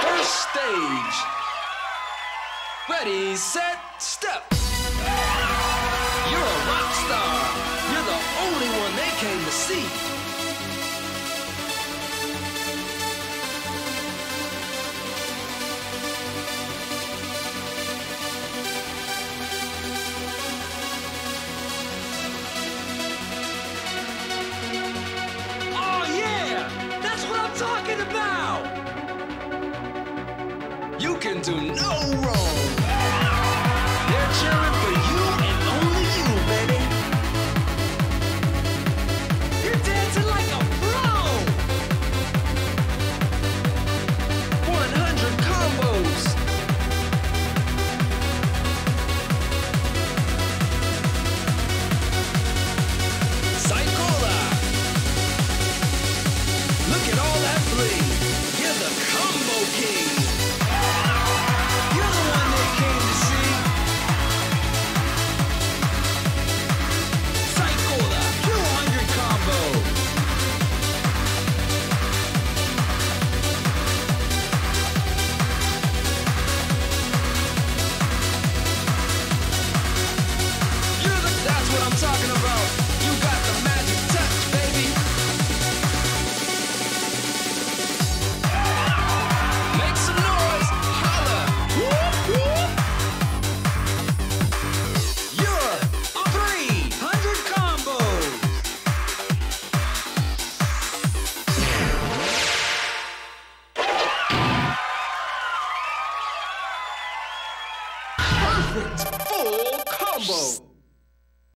First stage. Ready, set, step. You're a rock star. You can do no wrong. Full combo.